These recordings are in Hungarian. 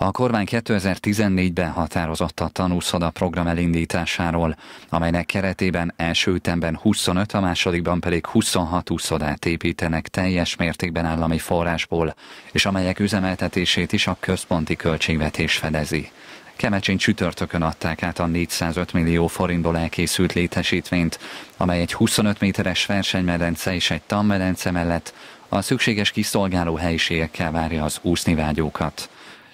A kormány 2014-ben határozott a tanúszoda program elindításáról, amelynek keretében első ütemben 25, a másodikban pedig 26 úszodát építenek teljes mértékben állami forrásból, és amelyek üzemeltetését is a központi költségvetés fedezi. Kemecsén csütörtökön adták át a 405 millió forintból elkészült létesítményt, amely egy 25 méteres versenymedence és egy tanmedence mellett a szükséges kiszolgáló helyiségekkel várja az úsznivágyókat.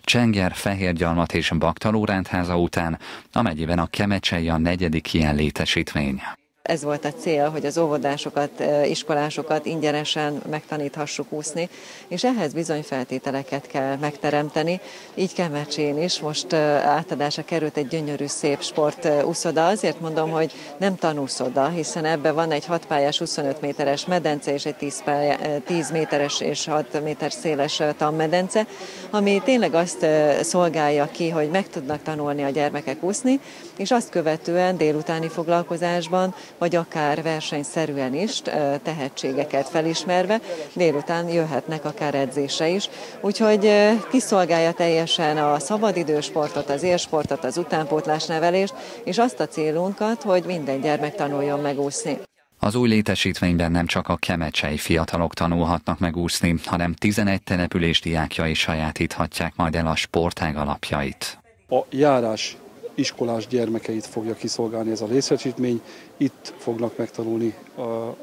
Csenger, Fehérgyalmat és Baktaló rendháza után a megyében a Kemecsei a negyedik ilyen létesítmény. Ez volt a cél, hogy az óvodásokat, iskolásokat ingyenesen megtaníthassuk úszni, és ehhez bizony feltételeket kell megteremteni. Így Kemecsén is most átadásra került egy gyönyörű szép sportúszoda. Azért mondom, hogy nem tanúszoda, hiszen ebben van egy 6 pályás 25 méteres medence és egy 10, pályá, 10 méteres és 6 méter széles tanmedence, ami tényleg azt szolgálja ki, hogy meg tudnak tanulni a gyermekek úszni, és azt követően délutáni foglalkozásban vagy akár versenyszerűen is tehetségeket felismerve délután jöhetnek akár edzése is. Úgyhogy kiszolgálja teljesen a szabadidősportot, az élsportot, az utánpótlás nevelést, és azt a célunkat, hogy minden gyermek tanuljon megúszni. Az új létesítményben nem csak a kemecsei fiatalok tanulhatnak megúszni, hanem 11 település diákjai sajátíthatják majd el a sportág alapjait. A járás iskolás gyermekeit fogja kiszolgálni ez a részesítmény. Itt fognak megtanulni a,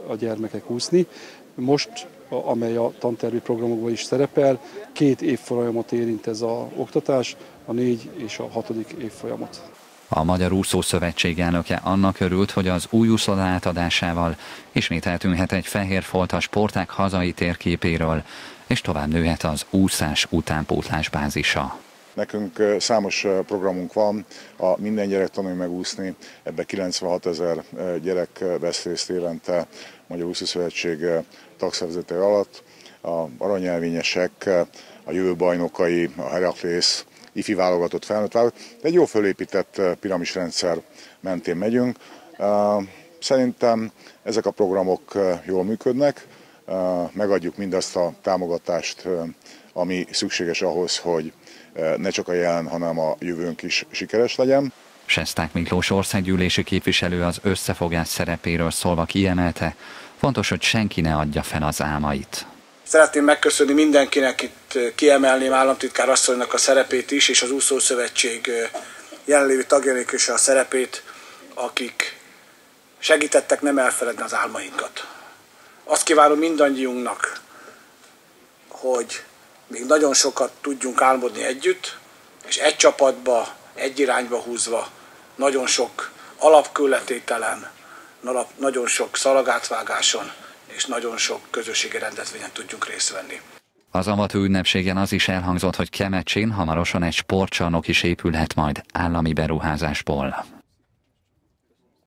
a gyermekek úszni. Most, amely a tantervi programokban is szerepel, két évfolyamot érint ez a oktatás, a négy és a hatodik évfolyamot. A Magyar Úszó Szövetség elnöke annak örült, hogy az új úszoda átadásával ismét eltűnhet egy fehér folt a sporták hazai térképéről, és tovább nőhet az úszás utánpótlás bázisa. Nekünk számos programunk van, a Minden gyerek tanulj megúszni, ebbe 96 ezer gyerek vesz részt évente Magyar Úszó Szövetség tagszervezete alatt. A aranyelvényesek, a jövő bajnokai, a Heraklész, ifi válogatott, felnőtt válogatott. Egy jó fölépített piramisrendszer mentén megyünk. Szerintem ezek a programok jól működnek, megadjuk mindazt a támogatást, ami szükséges ahhoz, hogy ne csak a jelen, hanem a jövőnk is sikeres legyen. Sesták Miklós országgyűlési képviselő az összefogás szerepéről szólva kiemelte, fontos, hogy senki ne adja fel az álmait. Szeretném megköszönni mindenkinek, itt kiemelném államtitkár asszonynak a szerepét is, és az úszószövetség jelenlévő tagjának is a szerepét, akik segítettek nem elfeledni az álmainkat. Azt kívánom mindannyiunknak, hogy még nagyon sokat tudjunk álmodni együtt, és egy csapatba, egy irányba húzva, nagyon sok alapkőletételen, nagyon sok szalagátvágáson és nagyon sok közösségi rendezvényen tudjunk részt venni. Az amatő ünnepségen az is elhangzott, hogy Kemecsén hamarosan egy sportcsarnok is épülhet majd állami beruházásból.